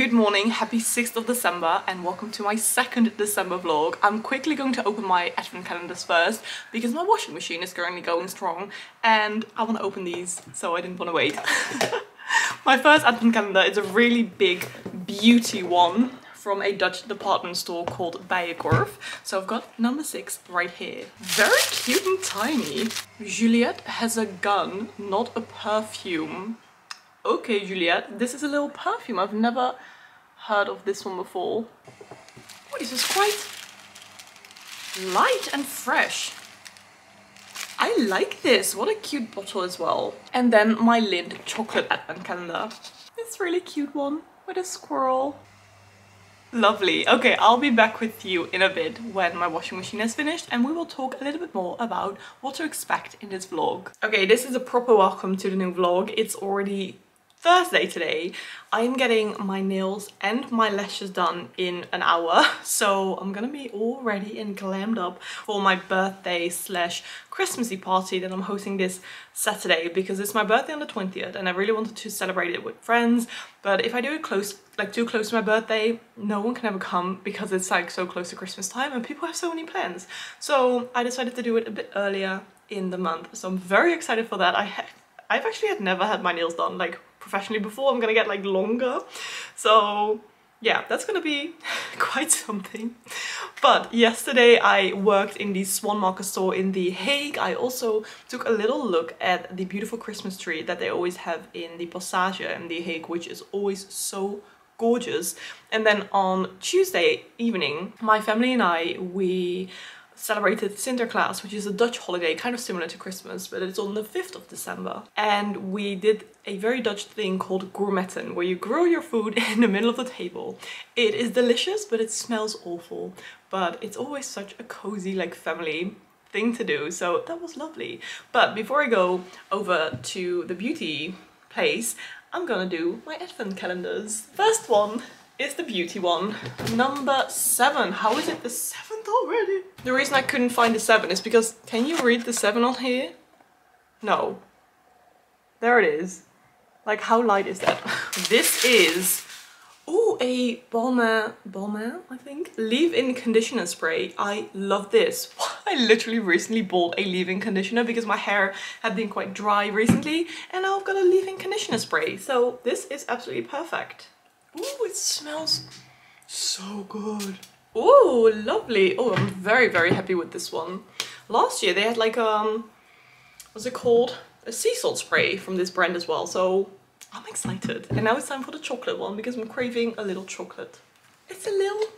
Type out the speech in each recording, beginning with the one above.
Good morning, happy 6th of December and welcome to my second December vlog. I'm quickly going to open my advent calendars first because my washing machine is currently going strong and I want to open these so I didn't want to wait. my first advent calendar is a really big beauty one from a Dutch department store called Bijenkorf. So I've got number six right here. Very cute and tiny. Juliette has a gun, not a perfume. Okay, Juliet, this is a little perfume. I've never heard of this one before. Oh, this is quite light and fresh. I like this. What a cute bottle as well. And then my Lindt chocolate advent calendar. This really cute one with a squirrel. Lovely. Okay, I'll be back with you in a bit when my washing machine is finished and we will talk a little bit more about what to expect in this vlog. Okay, this is a proper welcome to the new vlog. It's already Thursday today. I'm getting my nails and my lashes done in an hour. So I'm gonna be all ready and glammed up for my birthday slash Christmassy party that I'm hosting this Saturday because it's my birthday on the 20th and I really wanted to celebrate it with friends. But if I do it close, like too close to my birthday, no one can ever come because it's like so close to Christmas time and people have so many plans. So I decided to do it a bit earlier in the month. So I'm very excited for that. I I've actually had never had my nails done like professionally before. I'm gonna get like longer. So yeah, that's gonna be quite something. But yesterday I worked in the Swan Market store in The Hague. I also took a little look at the beautiful Christmas tree that they always have in the Passage in The Hague, which is always so gorgeous. And then on Tuesday evening, my family and I, we celebrated Sinterklaas, which is a Dutch holiday, kind of similar to Christmas, but it's on the 5th of December. And we did a very Dutch thing called gourmetten, where you grow your food in the middle of the table. It is delicious, but it smells awful. But it's always such a cozy, like, family thing to do, so that was lovely. But before I go over to the beauty place, I'm gonna do my advent calendars. First one is the beauty one. Number seven. How is it the seventh already? The reason I couldn't find the seven is because, can you read the seven on here? No. There it is. Like, how light is that? this is, oh, a Balmain, Balmain, I think? Leave-in conditioner spray. I love this. I literally recently bought a leave-in conditioner because my hair had been quite dry recently and now I've got a leave-in conditioner spray. So this is absolutely perfect. Ooh, it smells so good. Ooh, lovely. Oh, I'm very, very happy with this one. Last year they had like, um, what's it called? A sea salt spray from this brand as well. So I'm excited. And now it's time for the chocolate one because I'm craving a little chocolate. It's a little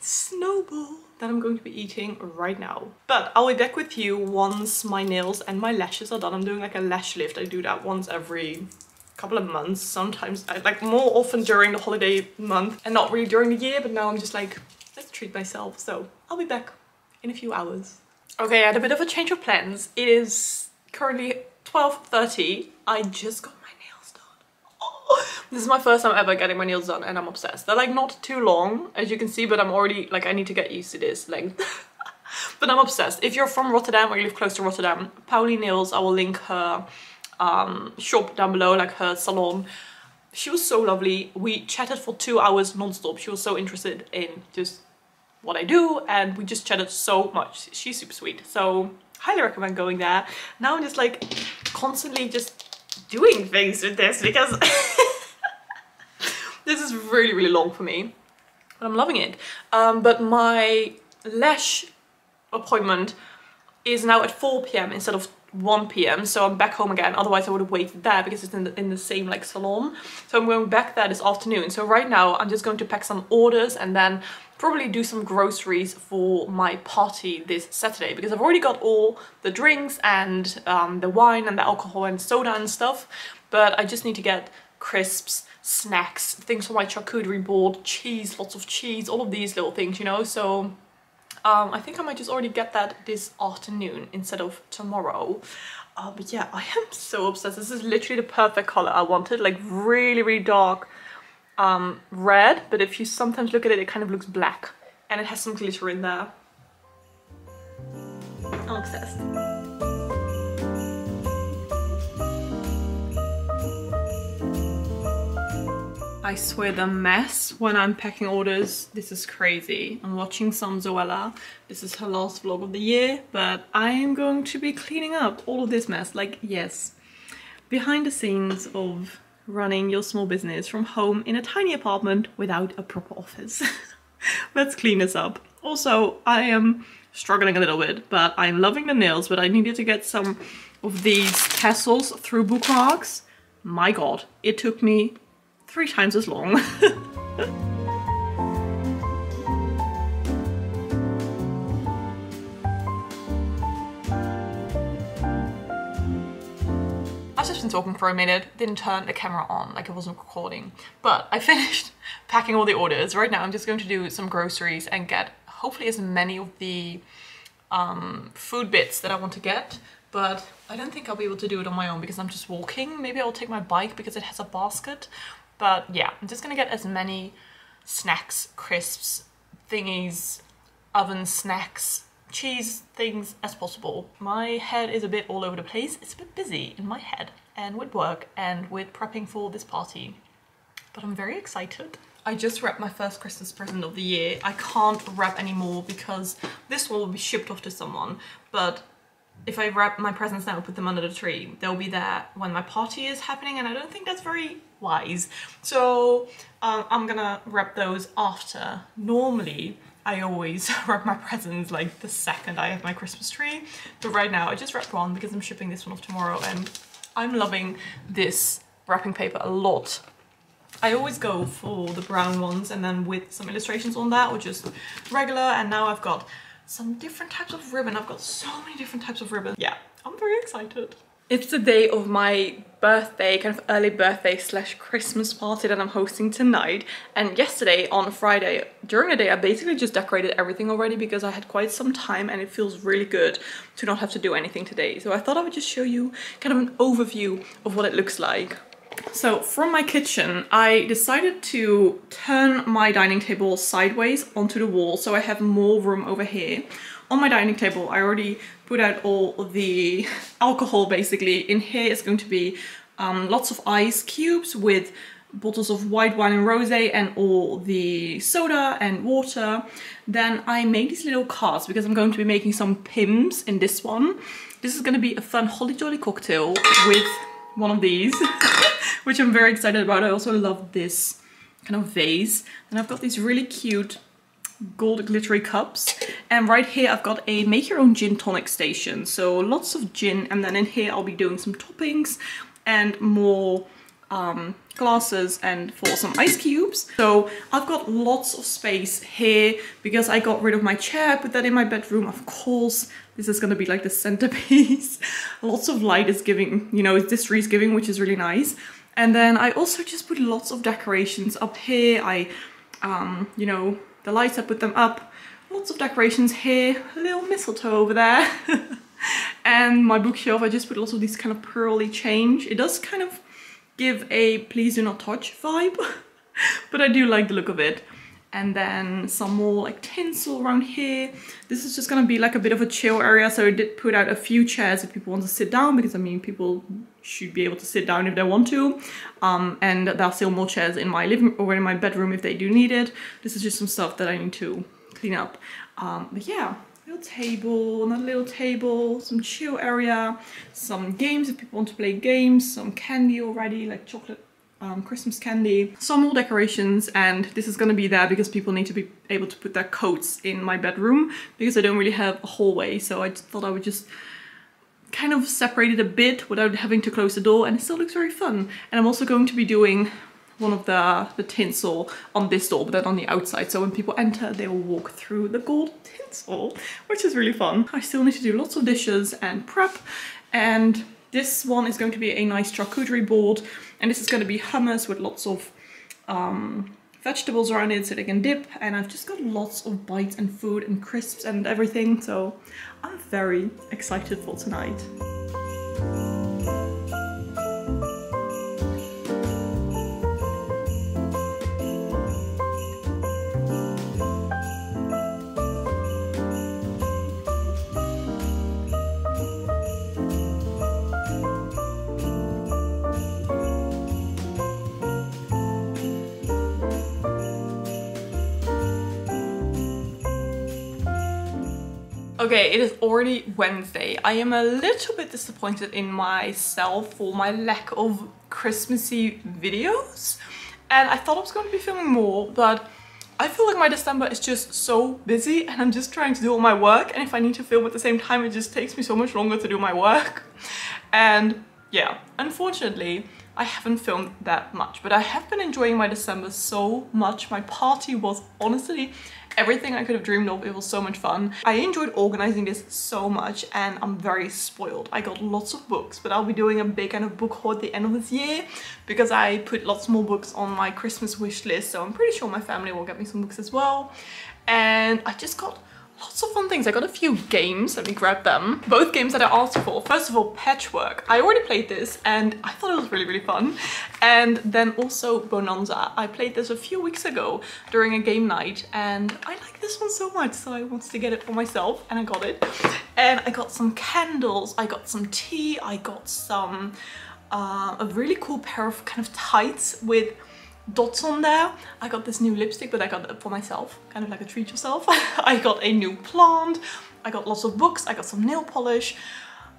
snowball that I'm going to be eating right now. But I'll be back with you once my nails and my lashes are done. I'm doing like a lash lift. I do that once every couple of months sometimes. Like more often during the holiday month and not really during the year but now I'm just like let's treat myself. So I'll be back in a few hours. Okay I had a bit of a change of plans. It is currently 12:30. I just got my nails done. Oh, this is my first time ever getting my nails done and I'm obsessed. They're like not too long as you can see but I'm already like I need to get used to this length. But I'm obsessed. If you're from Rotterdam or you live close to Rotterdam Pauline Nails I will link her um, shop down below, like her salon. She was so lovely. We chatted for two hours non-stop. She was so interested in just what I do and we just chatted so much. She's super sweet. So highly recommend going there. Now I'm just like constantly just doing things with this because this is really, really long for me. But I'm loving it. Um, but my lash appointment is now at 4 p.m. instead of 1 p.m. so I'm back home again. Otherwise I would have waited there because it's in the, in the same like salon. So I'm going back there this afternoon. So right now I'm just going to pack some orders and then probably do some groceries for my party this Saturday because I've already got all the drinks and um, the wine and the alcohol and soda and stuff. But I just need to get crisps snacks things for my charcuterie board cheese lots of cheese all of these little things you know? So um, I think I might just already get that this afternoon instead of tomorrow. Uh, but yeah, I am so obsessed. This is literally the perfect color I wanted. Like really, really dark um, red. But if you sometimes look at it, it kind of looks black. And it has some glitter in there. I'm obsessed. I swear the mess when I'm packing orders, this is crazy. I'm watching some Zoella. This is her last vlog of the year, but I am going to be cleaning up all of this mess. Like, yes, behind the scenes of running your small business from home in a tiny apartment without a proper office. Let's clean this up. Also, I am struggling a little bit, but I'm loving the nails, but I needed to get some of these tassels through bookmarks. My god, it took me three times as long. I've just been talking for a minute, didn't turn the camera on, like it wasn't recording. But I finished packing all the orders. Right now I'm just going to do some groceries and get hopefully as many of the um, food bits that I want to get. But I don't think I'll be able to do it on my own because I'm just walking. Maybe I'll take my bike because it has a basket. But yeah, I'm just gonna get as many snacks, crisps, thingies, oven snacks, cheese things as possible. My head is a bit all over the place. It's a bit busy in my head and with work and with prepping for this party. But I'm very excited. I just wrapped my first Christmas present of the year. I can't wrap anymore because this one will be shipped off to someone. But if I wrap my presents now and put them under the tree, they'll be there when my party is happening and I don't think that's very wise. So um, I'm gonna wrap those after. Normally, I always wrap my presents like the second I have my Christmas tree. But right now I just wrapped one because I'm shipping this one off tomorrow and I'm loving this wrapping paper a lot. I always go for the brown ones and then with some illustrations on that or just regular and now I've got some different types of ribbon. I've got so many different types of ribbon. Yeah, I'm very excited. It's the day of my birthday, kind of early birthday slash Christmas party that I'm hosting tonight. And yesterday on Friday, during the day, I basically just decorated everything already because I had quite some time and it feels really good to not have to do anything today. So I thought I would just show you kind of an overview of what it looks like. So from my kitchen, I decided to turn my dining table sideways onto the wall so I have more room over here. On my dining table, I already put out all the alcohol basically. In here is going to be um, lots of ice cubes with bottles of white wine and rosé and all the soda and water. Then I made these little cards because I'm going to be making some Pimm's in this one. This is going to be a fun holly jolly cocktail with one of these, which I'm very excited about. I also love this kind of vase. And I've got these really cute gold glittery cups. And right here I've got a make your own gin tonic station. So lots of gin and then in here I'll be doing some toppings and more um, glasses and for some ice cubes. So I've got lots of space here because I got rid of my chair, put that in my bedroom. Of course, this is gonna be like the centerpiece. lots of light is giving, you know, this is giving, which is really nice. And then I also just put lots of decorations up here. I, um, you know, the lights, I put them up. Lots of decorations here, a little mistletoe over there. and my bookshelf, I just put lots of these kind of pearly change. It does kind of give a please do not touch vibe, but I do like the look of it. And then some more like tinsel around here. This is just gonna be like a bit of a chill area. So I did put out a few chairs if people want to sit down because I mean, people should be able to sit down if they want to. Um, and there are still more chairs in my living or in my bedroom if they do need it. This is just some stuff that I need to clean up. Um, but yeah, a little table, another little table, some chill area, some games if people want to play games, some candy already, like chocolate um, Christmas candy, some more decorations and this is gonna be there because people need to be able to put their coats in my bedroom because I don't really have a hallway so I thought I would just kind of separate it a bit without having to close the door and it still looks very fun. And I'm also going to be doing one of the, the tinsel on this door but then on the outside so when people enter they will walk through the gold tinsel which is really fun. I still need to do lots of dishes and prep and this one is going to be a nice charcuterie board and this is going to be hummus with lots of um, vegetables around it so they can dip and I've just got lots of bites and food and crisps and everything so I'm very excited for tonight. Okay, it is already Wednesday. I am a little bit disappointed in myself for my lack of Christmassy videos. And I thought I was going to be filming more, but I feel like my December is just so busy and I'm just trying to do all my work. And if I need to film at the same time, it just takes me so much longer to do my work. And yeah, unfortunately, I haven't filmed that much, but I have been enjoying my December so much. My party was honestly everything I could have dreamed of. It was so much fun. I enjoyed organizing this so much and I'm very spoiled. I got lots of books, but I'll be doing a big kind of book haul at the end of this year because I put lots more books on my Christmas wish list. So I'm pretty sure my family will get me some books as well. And I just got lots of fun things. I got a few games, let me grab them. Both games that I asked for. First of all, Patchwork. I already played this and I thought it was really, really fun. And then also Bonanza. I played this a few weeks ago during a game night and I like this one so much so I wanted to get it for myself and I got it. And I got some candles, I got some tea, I got some, uh, a really cool pair of kind of tights with dots on there. I got this new lipstick, but I got it for myself, kind of like a treat yourself. I got a new plant, I got lots of books, I got some nail polish.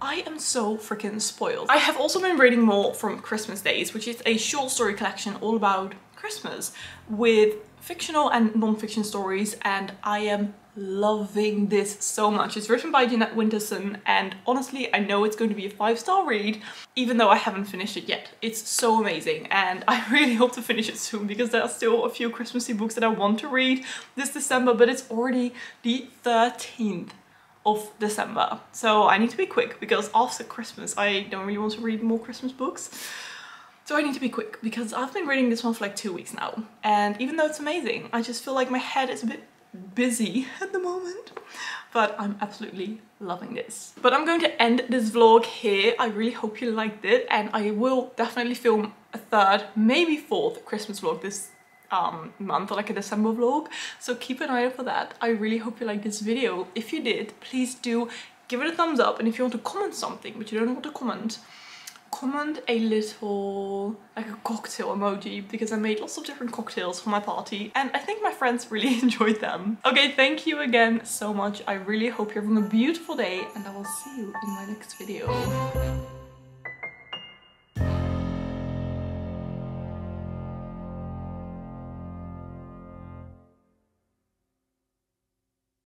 I am so freaking spoiled. I have also been reading more from Christmas Days, which is a short story collection all about Christmas with fictional and non-fiction stories and I am loving this so much. It's written by Jeanette Winterson and honestly I know it's going to be a five-star read even though I haven't finished it yet. It's so amazing and I really hope to finish it soon because there are still a few Christmassy books that I want to read this December but it's already the 13th of December. So I need to be quick because after Christmas I don't really want to read more Christmas books. So I need to be quick because I've been reading this one for like two weeks now and even though it's amazing I just feel like my head is a bit busy at the moment but I'm absolutely loving this. But I'm going to end this vlog here. I really hope you liked it and I will definitely film a third, maybe fourth Christmas vlog this um, month, or like a December vlog. So keep an eye out for that. I really hope you liked this video. If you did, please do give it a thumbs up and if you want to comment something but you don't know what to comment, comment a little like a cocktail emoji because I made lots of different cocktails for my party and I think my friends really enjoyed them. Okay, thank you again so much. I really hope you're having a beautiful day and I will see you in my next video.